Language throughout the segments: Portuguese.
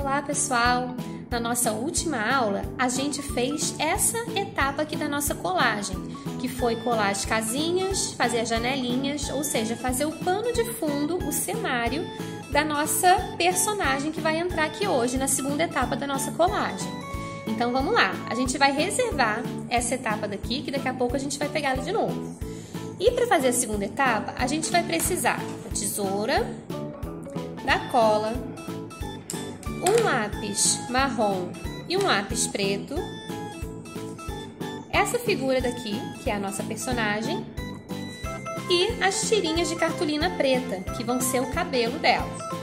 Olá, pessoal! Na nossa última aula, a gente fez essa etapa aqui da nossa colagem, que foi colar as casinhas, fazer as janelinhas, ou seja, fazer o pano de fundo, o cenário da nossa personagem que vai entrar aqui hoje na segunda etapa da nossa colagem. Então vamos lá, a gente vai reservar essa etapa daqui, que daqui a pouco a gente vai pegá-la de novo. E para fazer a segunda etapa, a gente vai precisar da tesoura, da cola, um lápis marrom e um lápis preto, essa figura daqui, que é a nossa personagem, e as tirinhas de cartolina preta, que vão ser o cabelo dela.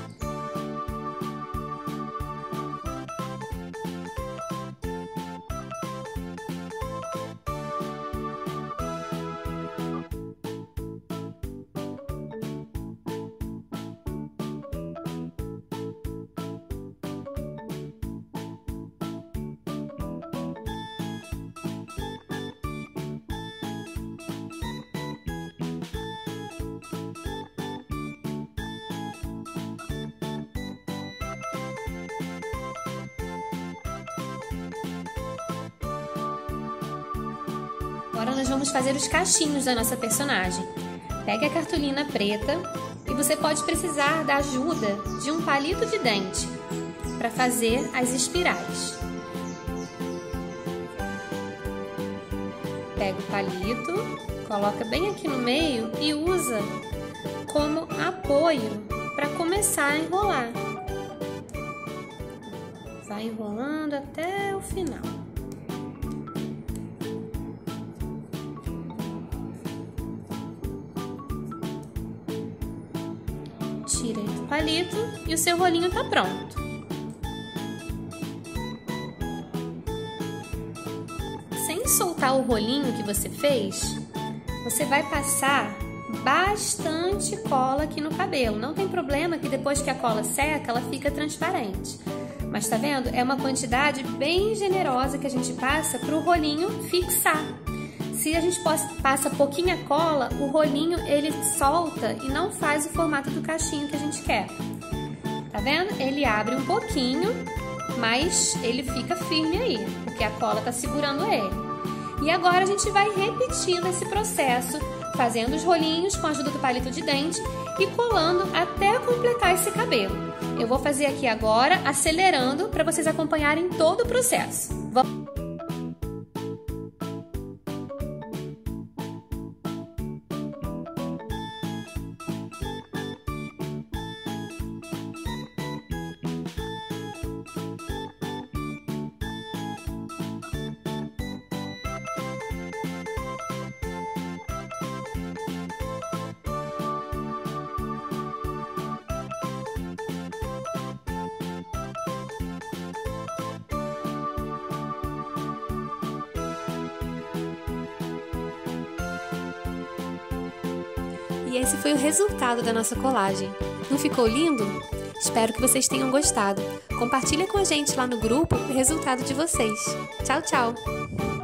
Agora nós vamos fazer os cachinhos da nossa personagem. Pegue a cartolina preta e você pode precisar da ajuda de um palito de dente para fazer as espirais. Pega o palito, coloca bem aqui no meio e usa como apoio para começar a enrolar. Vai enrolando até o final. Tira o palito e o seu rolinho tá pronto. Sem soltar o rolinho que você fez, você vai passar bastante cola aqui no cabelo. Não tem problema que depois que a cola seca, ela fica transparente. Mas tá vendo? É uma quantidade bem generosa que a gente passa para o rolinho fixar se a gente passa pouquinha cola, o rolinho ele solta e não faz o formato do cachinho que a gente quer. Tá vendo? Ele abre um pouquinho, mas ele fica firme aí, porque a cola tá segurando ele. E agora a gente vai repetindo esse processo, fazendo os rolinhos com a ajuda do palito de dente e colando até completar esse cabelo. Eu vou fazer aqui agora, acelerando, para vocês acompanharem todo o processo. Vamos... Esse foi o resultado da nossa colagem. Não ficou lindo? Espero que vocês tenham gostado. Compartilha com a gente lá no grupo o resultado de vocês. Tchau, tchau!